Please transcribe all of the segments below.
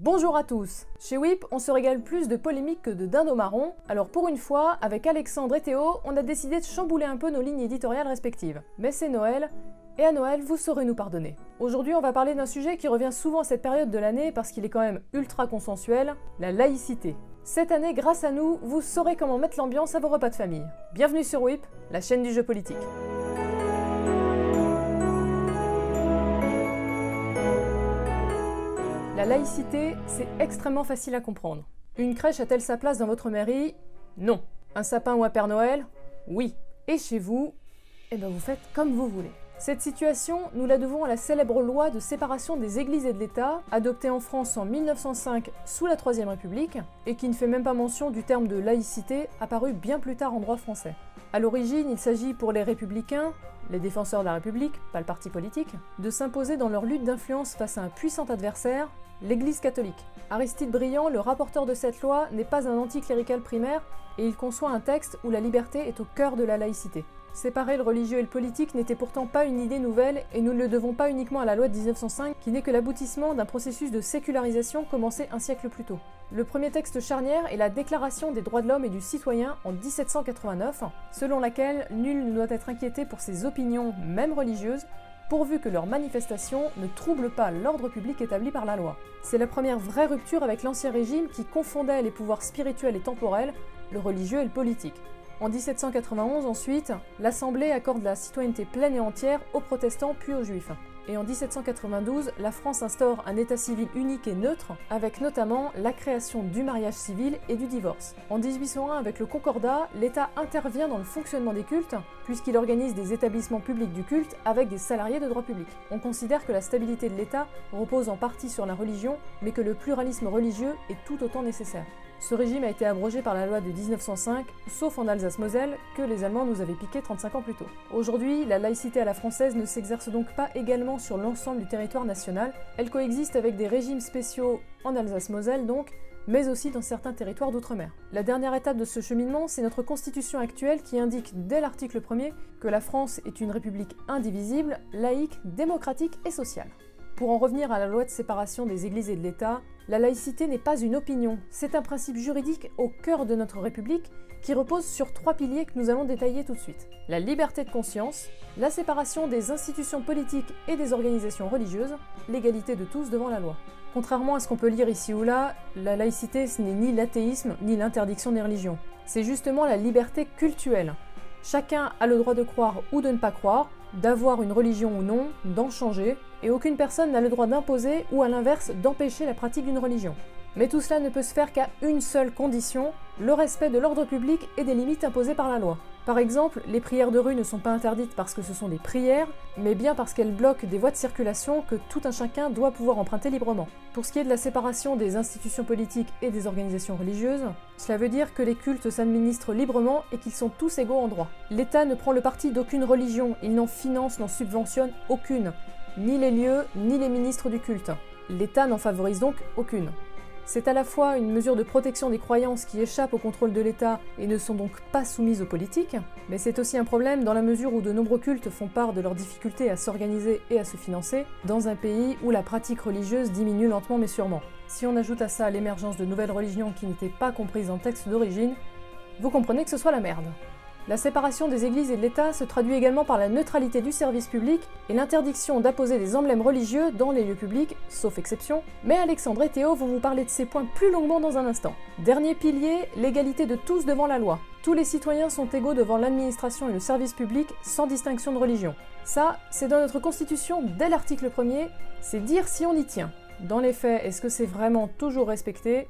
Bonjour à tous Chez WIP, on se régale plus de polémiques que de dindons marron, alors pour une fois, avec Alexandre et Théo, on a décidé de chambouler un peu nos lignes éditoriales respectives. Mais c'est Noël, et à Noël, vous saurez nous pardonner. Aujourd'hui, on va parler d'un sujet qui revient souvent à cette période de l'année parce qu'il est quand même ultra consensuel, la laïcité. Cette année, grâce à nous, vous saurez comment mettre l'ambiance à vos repas de famille. Bienvenue sur WIP, la chaîne du jeu politique. La laïcité, c'est extrêmement facile à comprendre. Une crèche a-t-elle sa place dans votre mairie? Non. Un sapin ou un Père Noël? Oui. Et chez vous? Eh bien vous faites comme vous voulez. Cette situation, nous la devons à la célèbre loi de séparation des églises et de l'État, adoptée en France en 1905 sous la Troisième République, et qui ne fait même pas mention du terme de laïcité apparu bien plus tard en droit français. À l'origine, il s'agit pour les républicains, les défenseurs de la République, pas le parti politique, de s'imposer dans leur lutte d'influence face à un puissant adversaire, l'Église catholique. Aristide Briand, le rapporteur de cette loi, n'est pas un anticlérical primaire et il conçoit un texte où la liberté est au cœur de la laïcité. Séparer le religieux et le politique n'était pourtant pas une idée nouvelle et nous ne le devons pas uniquement à la loi de 1905 qui n'est que l'aboutissement d'un processus de sécularisation commencé un siècle plus tôt. Le premier texte charnière est la Déclaration des droits de l'homme et du citoyen en 1789, selon laquelle nul ne doit être inquiété pour ses opinions, même religieuses, pourvu que leurs manifestations ne troublent pas l'ordre public établi par la loi. C'est la première vraie rupture avec l'ancien régime qui confondait les pouvoirs spirituels et temporels, le religieux et le politique. En 1791 ensuite, l'Assemblée accorde la citoyenneté pleine et entière aux protestants puis aux juifs et en 1792, la France instaure un état civil unique et neutre, avec notamment la création du mariage civil et du divorce. En 1801, avec le Concordat, l'État intervient dans le fonctionnement des cultes, puisqu'il organise des établissements publics du culte avec des salariés de droit public. On considère que la stabilité de l'État repose en partie sur la religion, mais que le pluralisme religieux est tout autant nécessaire. Ce régime a été abrogé par la loi de 1905, sauf en Alsace-Moselle, que les Allemands nous avaient piqué 35 ans plus tôt. Aujourd'hui, la laïcité à la française ne s'exerce donc pas également sur l'ensemble du territoire national, elle coexiste avec des régimes spéciaux en Alsace-Moselle donc, mais aussi dans certains territoires d'outre-mer. La dernière étape de ce cheminement, c'est notre constitution actuelle qui indique dès l'article 1er que la France est une république indivisible, laïque, démocratique et sociale. Pour en revenir à la loi de séparation des églises et de l'État, la laïcité n'est pas une opinion, c'est un principe juridique au cœur de notre République qui repose sur trois piliers que nous allons détailler tout de suite. La liberté de conscience, la séparation des institutions politiques et des organisations religieuses, l'égalité de tous devant la loi. Contrairement à ce qu'on peut lire ici ou là, la laïcité ce n'est ni l'athéisme ni l'interdiction des religions. C'est justement la liberté cultuelle. Chacun a le droit de croire ou de ne pas croire, d'avoir une religion ou non, d'en changer, et aucune personne n'a le droit d'imposer ou à l'inverse d'empêcher la pratique d'une religion. Mais tout cela ne peut se faire qu'à une seule condition, le respect de l'ordre public et des limites imposées par la loi. Par exemple, les prières de rue ne sont pas interdites parce que ce sont des prières, mais bien parce qu'elles bloquent des voies de circulation que tout un chacun doit pouvoir emprunter librement. Pour ce qui est de la séparation des institutions politiques et des organisations religieuses, cela veut dire que les cultes s'administrent librement et qu'ils sont tous égaux en droit. L'État ne prend le parti d'aucune religion, il n'en finance, n'en subventionne aucune, ni les lieux, ni les ministres du culte. L'État n'en favorise donc aucune. C'est à la fois une mesure de protection des croyances qui échappent au contrôle de l'État et ne sont donc pas soumises aux politiques, mais c'est aussi un problème dans la mesure où de nombreux cultes font part de leurs difficultés à s'organiser et à se financer dans un pays où la pratique religieuse diminue lentement mais sûrement. Si on ajoute à ça l'émergence de nouvelles religions qui n'étaient pas comprises en texte d'origine, vous comprenez que ce soit la merde. La séparation des églises et de l'État se traduit également par la neutralité du service public et l'interdiction d'apposer des emblèmes religieux dans les lieux publics, sauf exception, mais Alexandre et Théo vont vous parler de ces points plus longuement dans un instant. Dernier pilier, l'égalité de tous devant la loi. Tous les citoyens sont égaux devant l'administration et le service public sans distinction de religion. Ça, c'est dans notre constitution dès l'article 1er, c'est dire si on y tient. Dans les faits, est-ce que c'est vraiment toujours respecté?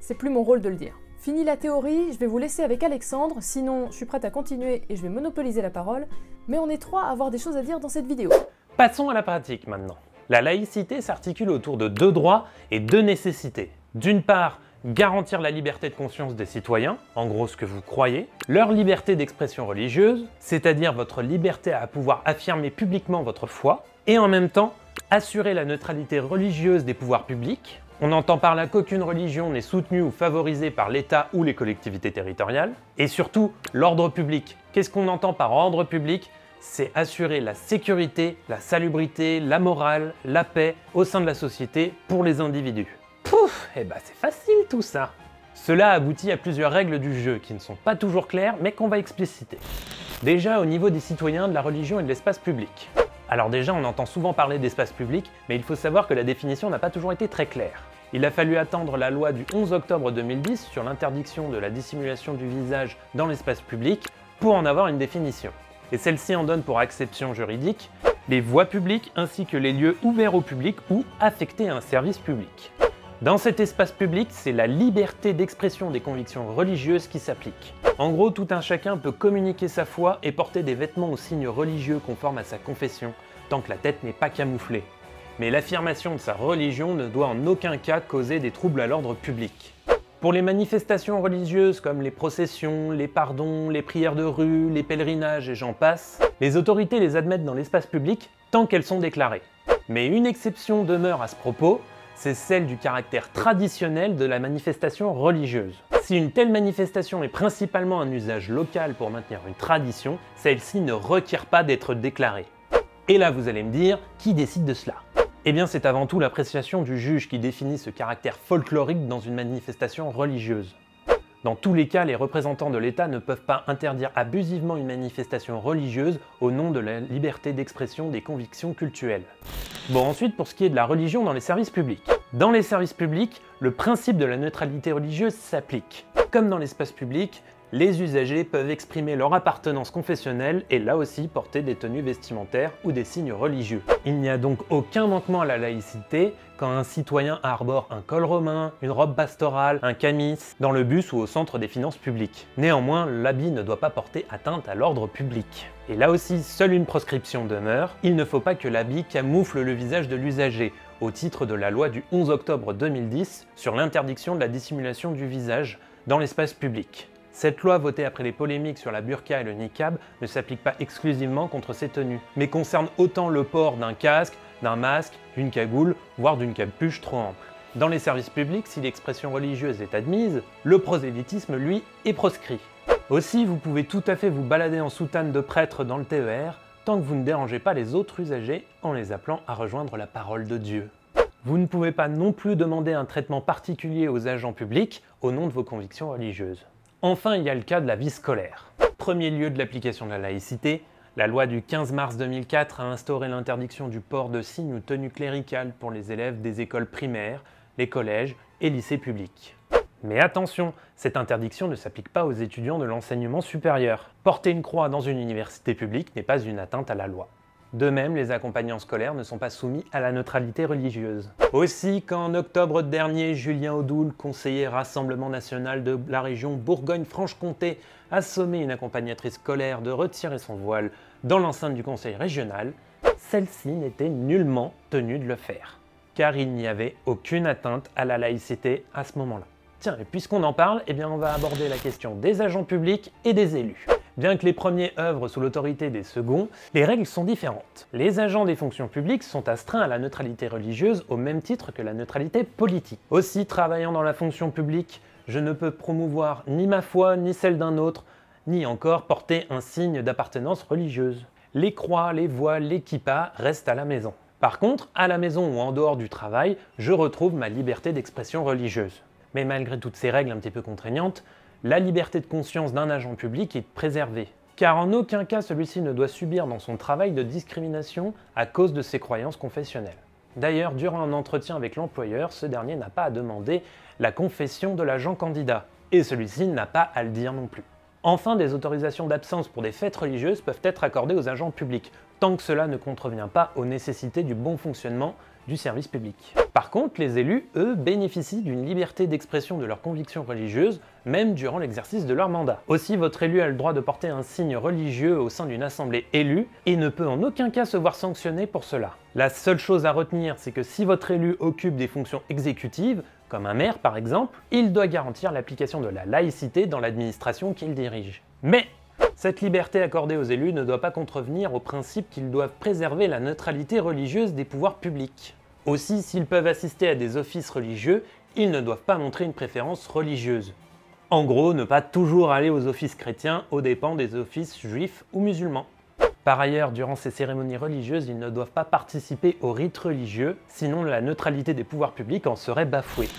C'est plus mon rôle de le dire. Fini la théorie, je vais vous laisser avec Alexandre, sinon je suis prête à continuer et je vais monopoliser la parole, mais on est trois à avoir des choses à dire dans cette vidéo. Passons à la pratique maintenant. La laïcité s'articule autour de deux droits et deux nécessités. D'une part, garantir la liberté de conscience des citoyens, en gros ce que vous croyez, leur liberté d'expression religieuse, c'est-à-dire votre liberté à pouvoir affirmer publiquement votre foi, et en même temps, assurer la neutralité religieuse des pouvoirs publics, on entend par là qu'aucune religion n'est soutenue ou favorisée par l'État ou les collectivités territoriales. Et surtout, l'ordre public. Qu'est-ce qu'on entend par ordre public? C'est assurer la sécurité, la salubrité, la morale, la paix au sein de la société pour les individus. Pouf Eh bah c'est facile tout ça Cela aboutit à plusieurs règles du jeu qui ne sont pas toujours claires mais qu'on va expliciter. Déjà au niveau des citoyens, de la religion et de l'espace public. Alors déjà on entend souvent parler d'espace public, mais il faut savoir que la définition n'a pas toujours été très claire. Il a fallu attendre la loi du 11 octobre 2010 sur l'interdiction de la dissimulation du visage dans l'espace public pour en avoir une définition. Et celle-ci en donne pour acception juridique les voies publiques ainsi que les lieux ouverts au public ou affectés à un service public. Dans cet espace public, c'est la liberté d'expression des convictions religieuses qui s'applique. En gros, tout un chacun peut communiquer sa foi et porter des vêtements aux signes religieux conformes à sa confession, tant que la tête n'est pas camouflée mais l'affirmation de sa religion ne doit en aucun cas causer des troubles à l'ordre public. Pour les manifestations religieuses comme les processions, les pardons, les prières de rue, les pèlerinages et j'en passe, les autorités les admettent dans l'espace public tant qu'elles sont déclarées. Mais une exception demeure à ce propos, c'est celle du caractère traditionnel de la manifestation religieuse. Si une telle manifestation est principalement un usage local pour maintenir une tradition, celle-ci ne requiert pas d'être déclarée. Et là vous allez me dire, qui décide de cela? Eh bien, c'est avant tout l'appréciation du juge qui définit ce caractère folklorique dans une manifestation religieuse. Dans tous les cas, les représentants de l'État ne peuvent pas interdire abusivement une manifestation religieuse au nom de la liberté d'expression des convictions cultuelles. Bon, ensuite, pour ce qui est de la religion dans les services publics. Dans les services publics, le principe de la neutralité religieuse s'applique. Comme dans l'espace public, les usagers peuvent exprimer leur appartenance confessionnelle et là aussi porter des tenues vestimentaires ou des signes religieux. Il n'y a donc aucun manquement à la laïcité quand un citoyen arbore un col romain, une robe pastorale, un camis, dans le bus ou au centre des finances publiques. Néanmoins, l'habit ne doit pas porter atteinte à l'ordre public. Et là aussi, seule une proscription demeure, il ne faut pas que l'habit camoufle le visage de l'usager, au titre de la loi du 11 octobre 2010 sur l'interdiction de la dissimulation du visage dans l'espace public. Cette loi votée après les polémiques sur la burqa et le niqab ne s'applique pas exclusivement contre ces tenues, mais concerne autant le port d'un casque, d'un masque, d'une cagoule, voire d'une capuche trop ample. Dans les services publics, si l'expression religieuse est admise, le prosélytisme, lui, est proscrit. Aussi, vous pouvez tout à fait vous balader en soutane de prêtre dans le TER, tant que vous ne dérangez pas les autres usagers en les appelant à rejoindre la parole de Dieu. Vous ne pouvez pas non plus demander un traitement particulier aux agents publics au nom de vos convictions religieuses. Enfin, il y a le cas de la vie scolaire. Premier lieu de l'application de la laïcité, la loi du 15 mars 2004 a instauré l'interdiction du port de signes ou tenues cléricales pour les élèves des écoles primaires, les collèges et lycées publics. Mais attention, cette interdiction ne s'applique pas aux étudiants de l'enseignement supérieur. Porter une croix dans une université publique n'est pas une atteinte à la loi. De même, les accompagnants scolaires ne sont pas soumis à la neutralité religieuse. Aussi, qu'en octobre dernier, Julien Audoul, conseiller Rassemblement national de la région Bourgogne-Franche-Comté, a sommé une accompagnatrice scolaire de retirer son voile dans l'enceinte du conseil régional, celle-ci n'était nullement tenue de le faire, car il n'y avait aucune atteinte à la laïcité à ce moment-là. Tiens, et puisqu'on en parle, eh bien on va aborder la question des agents publics et des élus. Bien que les premiers œuvrent sous l'autorité des seconds, les règles sont différentes. Les agents des fonctions publiques sont astreints à la neutralité religieuse au même titre que la neutralité politique. Aussi, travaillant dans la fonction publique, je ne peux promouvoir ni ma foi ni celle d'un autre, ni encore porter un signe d'appartenance religieuse. Les croix, les voiles, les restent à la maison. Par contre, à la maison ou en dehors du travail, je retrouve ma liberté d'expression religieuse. Mais malgré toutes ces règles un petit peu contraignantes, la liberté de conscience d'un agent public est préservée, car en aucun cas celui-ci ne doit subir dans son travail de discrimination à cause de ses croyances confessionnelles. D'ailleurs, durant un entretien avec l'employeur, ce dernier n'a pas à demander la confession de l'agent candidat, et celui-ci n'a pas à le dire non plus. Enfin, des autorisations d'absence pour des fêtes religieuses peuvent être accordées aux agents publics, tant que cela ne contrevient pas aux nécessités du bon fonctionnement service public. Par contre, les élus, eux, bénéficient d'une liberté d'expression de leurs convictions religieuses, même durant l'exercice de leur mandat. Aussi, votre élu a le droit de porter un signe religieux au sein d'une assemblée élue et ne peut en aucun cas se voir sanctionné pour cela. La seule chose à retenir, c'est que si votre élu occupe des fonctions exécutives, comme un maire par exemple, il doit garantir l'application de la laïcité dans l'administration qu'il dirige. Mais cette liberté accordée aux élus ne doit pas contrevenir au principe qu'ils doivent préserver la neutralité religieuse des pouvoirs publics. Aussi, s'ils peuvent assister à des offices religieux, ils ne doivent pas montrer une préférence religieuse. En gros, ne pas toujours aller aux offices chrétiens aux dépens des offices juifs ou musulmans. Par ailleurs, durant ces cérémonies religieuses, ils ne doivent pas participer aux rites religieux, sinon la neutralité des pouvoirs publics en serait bafouée.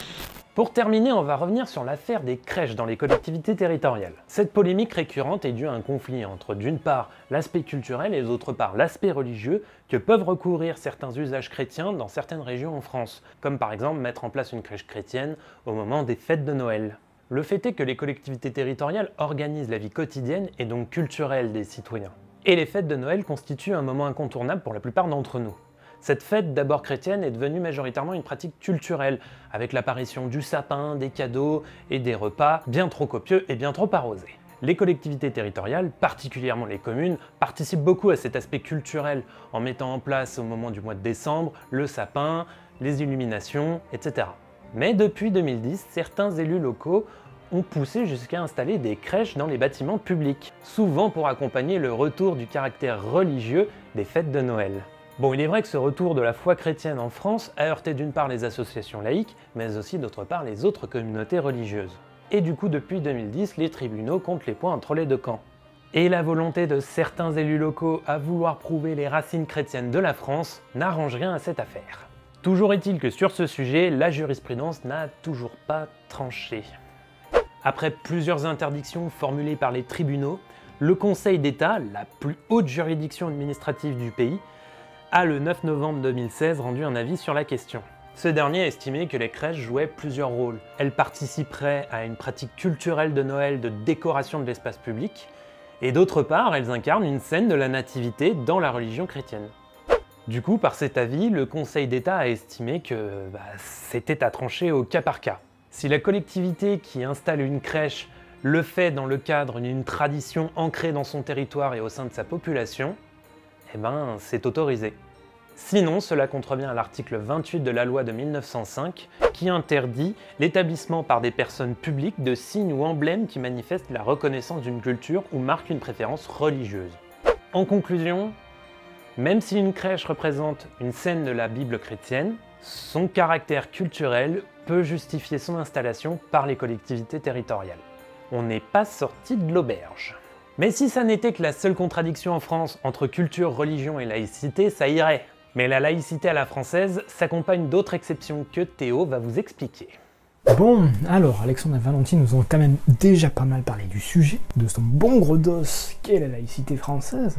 Pour terminer, on va revenir sur l'affaire des crèches dans les collectivités territoriales. Cette polémique récurrente est due à un conflit entre d'une part l'aspect culturel et d'autre part l'aspect religieux que peuvent recourir certains usages chrétiens dans certaines régions en France, comme par exemple mettre en place une crèche chrétienne au moment des fêtes de Noël. Le fait est que les collectivités territoriales organisent la vie quotidienne et donc culturelle des citoyens. Et les fêtes de Noël constituent un moment incontournable pour la plupart d'entre nous. Cette fête, d'abord chrétienne, est devenue majoritairement une pratique culturelle, avec l'apparition du sapin, des cadeaux et des repas bien trop copieux et bien trop arrosés. Les collectivités territoriales, particulièrement les communes, participent beaucoup à cet aspect culturel en mettant en place au moment du mois de décembre le sapin, les illuminations, etc. Mais depuis 2010, certains élus locaux ont poussé jusqu'à installer des crèches dans les bâtiments publics, souvent pour accompagner le retour du caractère religieux des fêtes de Noël. Bon, il est vrai que ce retour de la foi chrétienne en France a heurté d'une part les associations laïques, mais aussi d'autre part les autres communautés religieuses. Et du coup, depuis 2010, les tribunaux comptent les points entre les deux camps. Et la volonté de certains élus locaux à vouloir prouver les racines chrétiennes de la France n'arrange rien à cette affaire. Toujours est-il que sur ce sujet, la jurisprudence n'a toujours pas tranché. Après plusieurs interdictions formulées par les tribunaux, le Conseil d'État, la plus haute juridiction administrative du pays, a le 9 novembre 2016 rendu un avis sur la question. Ce dernier a estimé que les crèches jouaient plusieurs rôles. Elles participeraient à une pratique culturelle de Noël de décoration de l'espace public, et d'autre part, elles incarnent une scène de la nativité dans la religion chrétienne. Du coup, par cet avis, le Conseil d'État a estimé que bah, c'était à trancher au cas par cas. Si la collectivité qui installe une crèche le fait dans le cadre d'une tradition ancrée dans son territoire et au sein de sa population, eh ben c'est autorisé. Sinon, cela contrevient à l'article 28 de la loi de 1905 qui interdit l'établissement par des personnes publiques de signes ou emblèmes qui manifestent la reconnaissance d'une culture ou marquent une préférence religieuse. En conclusion, même si une crèche représente une scène de la Bible chrétienne, son caractère culturel peut justifier son installation par les collectivités territoriales. On n'est pas sorti de l'auberge. Mais si ça n'était que la seule contradiction en France entre culture, religion et laïcité, ça irait. Mais la laïcité à la française s'accompagne d'autres exceptions que Théo va vous expliquer. Bon, alors Alexandre et Valentine nous ont quand même déjà pas mal parlé du sujet, de son bon gros dos qu'est la laïcité française.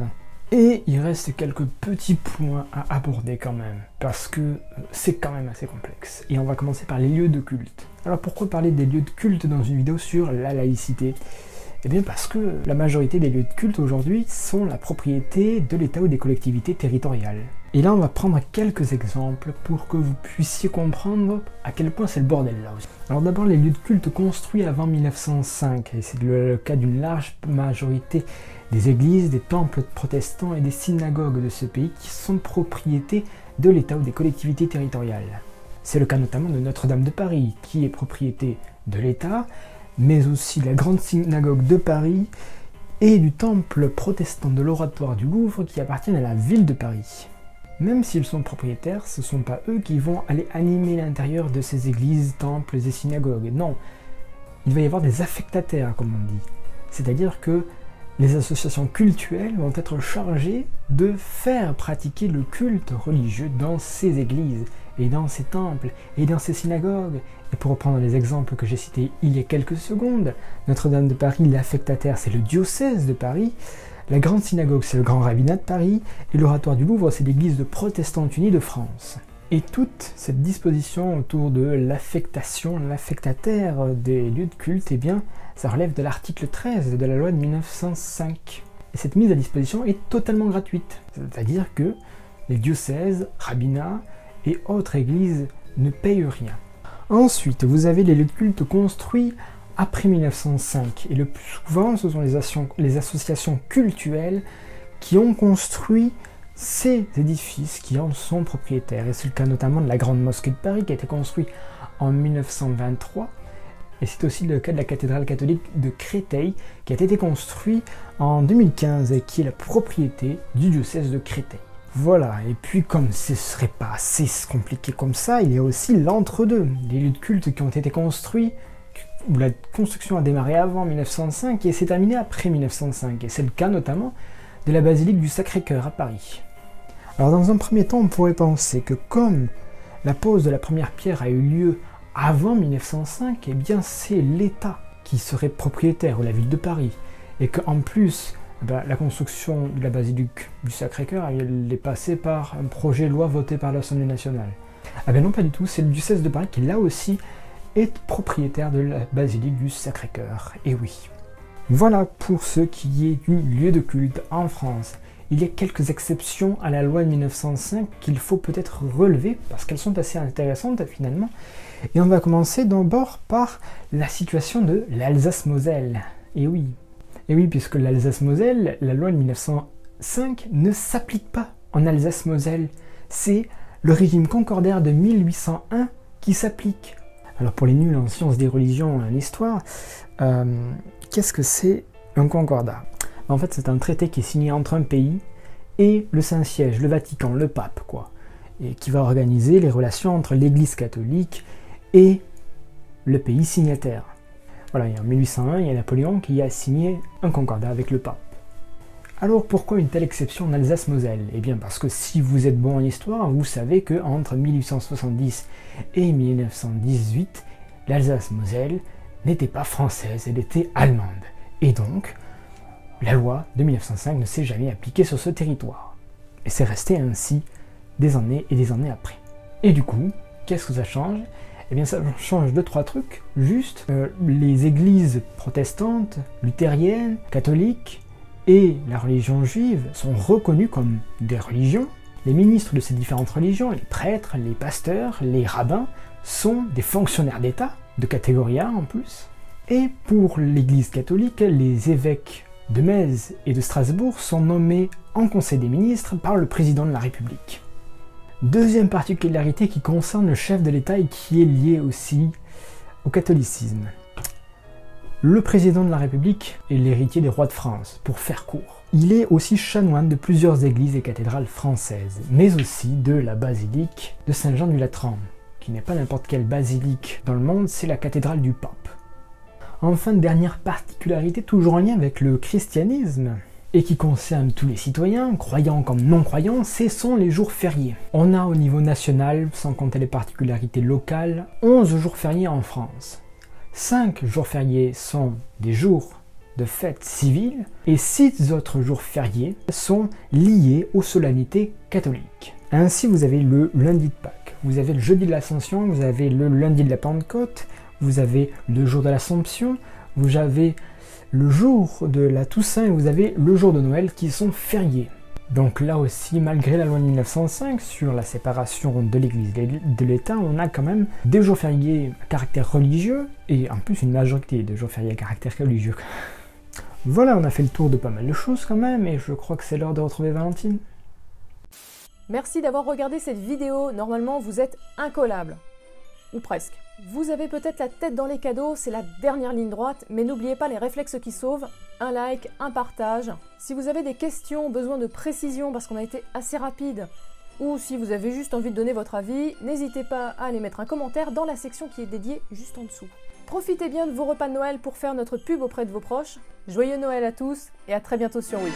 Et il reste quelques petits points à aborder quand même, parce que euh, c'est quand même assez complexe. Et on va commencer par les lieux de culte. Alors pourquoi parler des lieux de culte dans une vidéo sur la laïcité? Eh bien parce que la majorité des lieux de culte aujourd'hui sont la propriété de l'État ou des collectivités territoriales. Et là on va prendre quelques exemples pour que vous puissiez comprendre à quel point c'est le bordel là aussi. Alors d'abord les lieux de culte construits avant 1905, et c'est le cas d'une large majorité des églises, des temples protestants et des synagogues de ce pays qui sont propriétés de l'État ou des collectivités territoriales. C'est le cas notamment de Notre-Dame de Paris, qui est propriété de l'État, mais aussi la grande synagogue de Paris et du temple protestant de l'oratoire du Louvre qui appartiennent à la ville de Paris. Même s'ils sont propriétaires, ce ne sont pas eux qui vont aller animer l'intérieur de ces églises, temples et synagogues. Non, il va y avoir des affectataires, comme on dit. C'est-à-dire que les associations cultuelles vont être chargées de faire pratiquer le culte religieux dans ces églises et dans ces temples et dans ces synagogues. Et pour reprendre les exemples que j'ai cités il y a quelques secondes, Notre-Dame de Paris, l'affectataire, c'est le diocèse de Paris, la grande synagogue, c'est le grand rabbinat de Paris, et l'oratoire du Louvre, c'est l'église de protestantes unis de France. Et toute cette disposition autour de l'affectation, l'affectataire des lieux de culte, eh bien, ça relève de l'article 13 de la loi de 1905. Et cette mise à disposition est totalement gratuite. C'est-à-dire que les diocèses, rabbinats et autres églises ne payent rien. Ensuite, vous avez les lieux de culte construits après 1905. Et le plus souvent, ce sont les, associations cultuelles qui ont construit ces édifices qui en sont propriétaires. Et c'est le cas notamment de la Grande Mosquée de Paris qui a été construite en 1923 et c'est aussi le cas de la cathédrale catholique de Créteil qui a été construite en 2015 et qui est la propriété du diocèse de Créteil. Voilà, et puis comme ce serait pas assez compliqué comme ça, il y a aussi l'entre-deux, les lieux de culte qui ont été construits, où la construction a démarré avant 1905 et s'est terminée après 1905. Et c'est le cas notamment de la basilique du Sacré-Cœur à Paris. Alors dans un premier temps, on pourrait penser que comme la pose de la première pierre a eu lieu avant 1905, eh bien c'est l'État qui serait propriétaire, ou la ville de Paris, et qu'en plus, ben, la construction de la basilique du Sacré-Cœur elle est passée par un projet de loi voté par l'Assemblée nationale. Ah ben non, pas du tout, c'est le diocèse de Paris qui là aussi est propriétaire de la basilique du Sacré-Cœur. Et oui. Voilà pour ce qui est du lieu de culte en France. Il y a quelques exceptions à la loi de 1905 qu'il faut peut-être relever parce qu'elles sont assez intéressantes finalement. Et on va commencer d'abord par la situation de l'Alsace-Moselle. Et oui. Et oui, puisque l'Alsace-Moselle, la loi de 1905 ne s'applique pas en Alsace-Moselle. C'est le régime concordaire de 1801 qui s'applique. Alors pour les nuls en sciences des religions et en histoire, euh, qu'est-ce que c'est un concordat? En fait, c'est un traité qui est signé entre un pays et le Saint-Siège, le Vatican, le pape, quoi, et qui va organiser les relations entre l'Église catholique et le pays signataire. Voilà, et en 1801, il y a Napoléon qui a signé un concordat avec le pape. Alors pourquoi une telle exception en Alsace-Moselle? Eh bien parce que si vous êtes bon en histoire, vous savez que entre 1870 et 1918, l'Alsace-Moselle n'était pas française, elle était allemande. Et donc, la loi de 1905 ne s'est jamais appliquée sur ce territoire. Et c'est resté ainsi des années et des années après. Et du coup, qu'est-ce que ça change? Eh bien ça change deux, trois trucs. Juste, euh, les églises protestantes, luthériennes, catholiques, et la religion juive sont reconnus comme des religions. Les ministres de ces différentes religions, les prêtres, les pasteurs, les rabbins, sont des fonctionnaires d'État, de catégorie A en plus. Et pour l'Église catholique, les évêques de Metz et de Strasbourg sont nommés en Conseil des ministres par le président de la République. Deuxième particularité qui concerne le chef de l'État et qui est liée aussi au catholicisme. Le président de la République est l'héritier des rois de France, pour faire court. Il est aussi chanoine de plusieurs églises et cathédrales françaises, mais aussi de la basilique de Saint-Jean du Latran, qui n'est pas n'importe quelle basilique dans le monde, c'est la cathédrale du pape. Enfin, dernière particularité, toujours en lien avec le christianisme, et qui concerne tous les citoyens, croyants comme non-croyants, ce sont les jours fériés. On a au niveau national, sans compter les particularités locales, 11 jours fériés en France. Cinq jours fériés sont des jours de fête civile et six autres jours fériés sont liés aux solennités catholiques. Ainsi, vous avez le lundi de Pâques, vous avez le jeudi de l'Ascension, vous avez le lundi de la Pentecôte, vous avez le jour de l'Assomption, vous avez le jour de la Toussaint vous avez le jour de Noël qui sont fériés. Donc là aussi, malgré la loi de 1905 sur la séparation de l'Église et de l'État, on a quand même des jours fériés à caractère religieux, et en plus une majorité de jours fériés à caractère religieux. Voilà, on a fait le tour de pas mal de choses quand même, et je crois que c'est l'heure de retrouver Valentine. Merci d'avoir regardé cette vidéo, normalement vous êtes incollable. Ou presque. Vous avez peut-être la tête dans les cadeaux, c'est la dernière ligne droite, mais n'oubliez pas les réflexes qui sauvent, un like, un partage. Si vous avez des questions, besoin de précision parce qu'on a été assez rapide, ou si vous avez juste envie de donner votre avis, n'hésitez pas à aller mettre un commentaire dans la section qui est dédiée juste en dessous. Profitez bien de vos repas de Noël pour faire notre pub auprès de vos proches. Joyeux Noël à tous et à très bientôt sur Oui.